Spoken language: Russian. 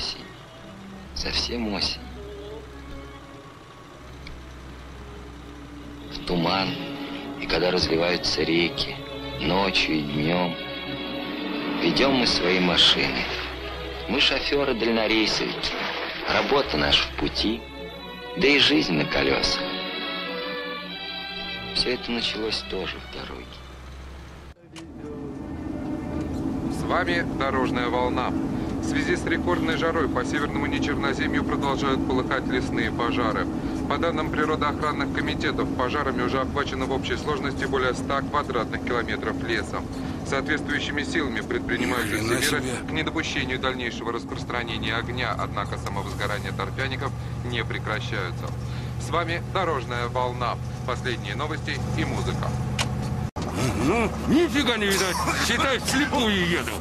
осень. Совсем осень. В туман, и когда разливаются реки, ночью и днем, ведем мы свои машины. Мы шоферы-дальнорейсовики. Работа наша в пути, да и жизнь на колесах. Все это началось тоже в дороге. С вами «Дорожная волна». В связи с рекордной жарой по северному Нечерноземью продолжают полыхать лесные пожары. По данным природоохранных комитетов, пожарами уже охвачено в общей сложности более 100 квадратных километров леса. Соответствующими силами предпринимаются все меры к недопущению дальнейшего распространения огня, однако самовозгорание торфяников не прекращаются. С вами «Дорожная волна». Последние новости и музыка. Ну, нифига не видать. Считай, вслепую еду.